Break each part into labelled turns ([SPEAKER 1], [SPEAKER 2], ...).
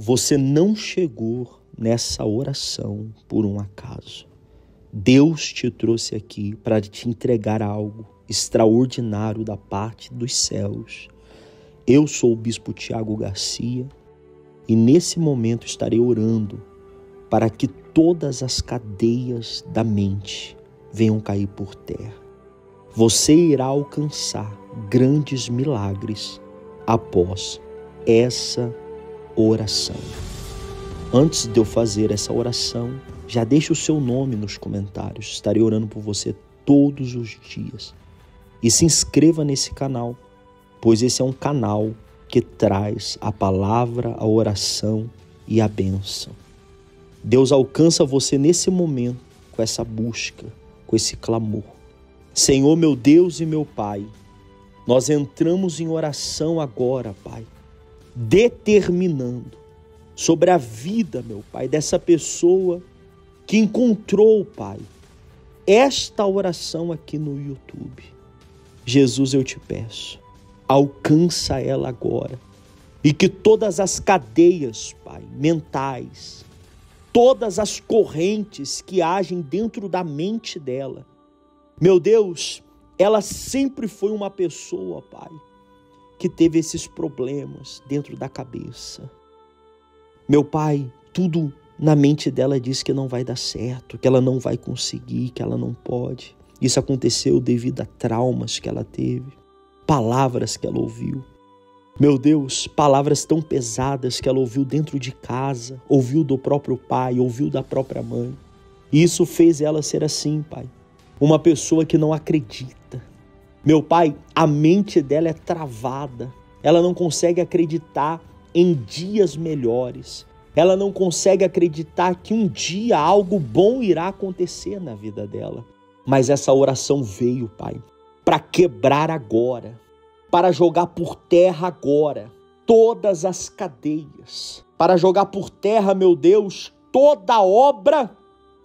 [SPEAKER 1] Você não chegou nessa oração por um acaso. Deus te trouxe aqui para te entregar algo extraordinário da parte dos céus. Eu sou o bispo Tiago Garcia e nesse momento estarei orando para que todas as cadeias da mente venham cair por terra. Você irá alcançar grandes milagres após essa oração. Antes de eu fazer essa oração, já deixe o seu nome nos comentários. Estarei orando por você todos os dias. E se inscreva nesse canal, pois esse é um canal que traz a palavra, a oração e a bênção. Deus alcança você nesse momento com essa busca, com esse clamor. Senhor, meu Deus e meu Pai, nós entramos em oração agora, Pai, determinando sobre a vida, meu Pai, dessa pessoa que encontrou, Pai, esta oração aqui no YouTube. Jesus, eu te peço, alcança ela agora. E que todas as cadeias, Pai, mentais, todas as correntes que agem dentro da mente dela, meu Deus, ela sempre foi uma pessoa, Pai, que teve esses problemas dentro da cabeça. Meu Pai, tudo na mente dela diz que não vai dar certo, que ela não vai conseguir, que ela não pode. Isso aconteceu devido a traumas que ela teve, palavras que ela ouviu. Meu Deus, palavras tão pesadas que ela ouviu dentro de casa, ouviu do próprio pai, ouviu da própria mãe. E isso fez ela ser assim, pai. Uma pessoa que não acredita. Meu pai, a mente dela é travada. Ela não consegue acreditar em dias melhores. Ela não consegue acreditar que um dia algo bom irá acontecer na vida dela. Mas essa oração veio, Pai, para quebrar agora, para jogar por terra agora todas as cadeias, para jogar por terra, meu Deus, toda obra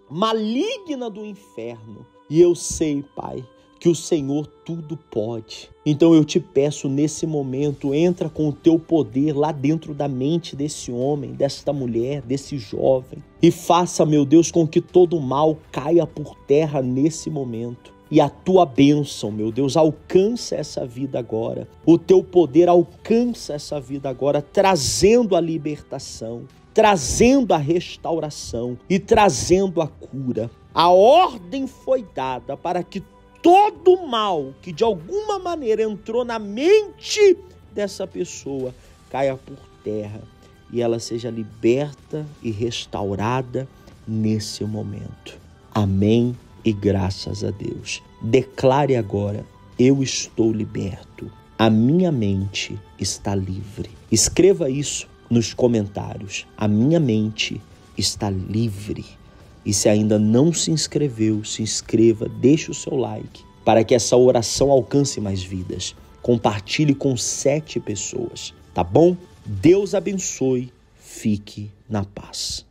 [SPEAKER 1] maligna do inferno. E eu sei, Pai, que o Senhor tudo pode. Então eu te peço nesse momento, entra com o teu poder lá dentro da mente desse homem, desta mulher, desse jovem e faça, meu Deus, com que todo mal caia por terra nesse momento. E a tua bênção, meu Deus, alcança essa vida agora. O teu poder alcança essa vida agora, trazendo a libertação, trazendo a restauração e trazendo a cura. A ordem foi dada para que todo mal que de alguma maneira entrou na mente dessa pessoa caia por terra e ela seja liberta e restaurada nesse momento. Amém e graças a Deus. Declare agora: eu estou liberto. A minha mente está livre. Escreva isso nos comentários. A minha mente está livre. E se ainda não se inscreveu, se inscreva, deixe o seu like para que essa oração alcance mais vidas. Compartilhe com sete pessoas, tá bom? Deus abençoe. Fique na paz.